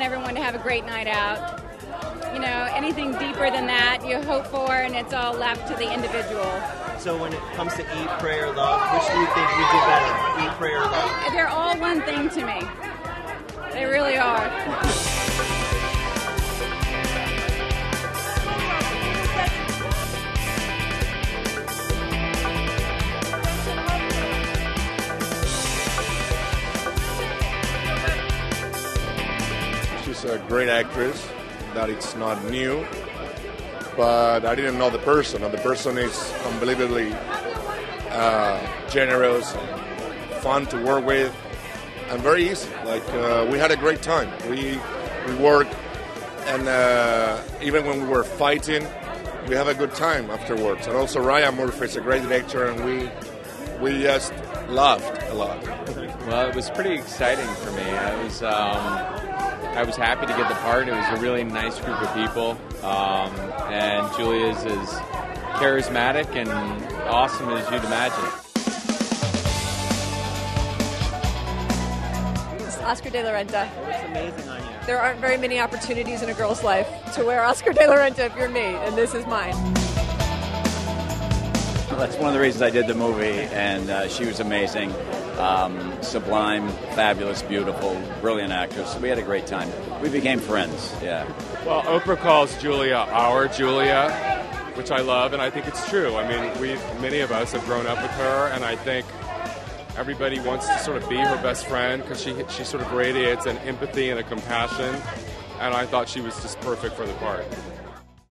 have a great night out. You know, anything deeper than that you hope for, and it's all left to the individual. So when it comes to eat, pray, or love, which do you think you do better? Eat, pray, or love? They're all one thing to me. A great actress. That it's not new, but I didn't know the person. And the person is unbelievably uh, generous, fun to work with, and very easy. Like uh, we had a great time. We we worked, and uh, even when we were fighting, we have a good time afterwards. And also Ryan Murphy is a great director, and we we just laughed a lot. Well, it was pretty exciting for me. I was um, I was happy to get the part. It was a really nice group of people, um, and Julia's as charismatic and awesome as you'd imagine. Oscar de la Renta. What's amazing on you? There aren't very many opportunities in a girl's life to wear Oscar de la Renta if you're me, and this is mine. That's one of the reasons I did the movie, and uh, she was amazing. Um, sublime, fabulous, beautiful, brilliant actress. We had a great time. We became friends, yeah. Well, Oprah calls Julia our Julia, which I love, and I think it's true. I mean, we many of us have grown up with her, and I think everybody wants to sort of be her best friend because she she sort of radiates an empathy and a compassion, and I thought she was just perfect for the part.